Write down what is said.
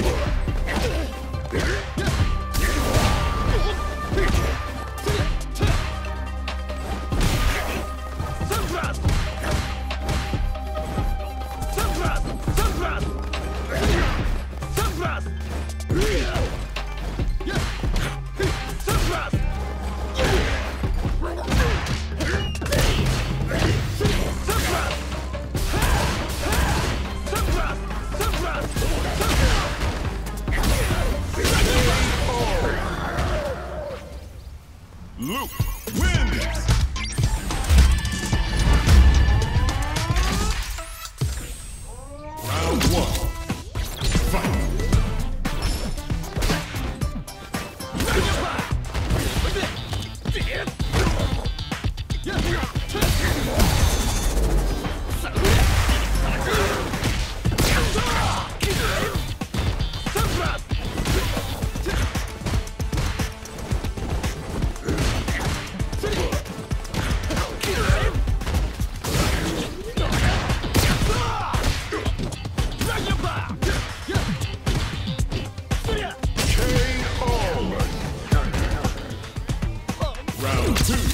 Hey! two.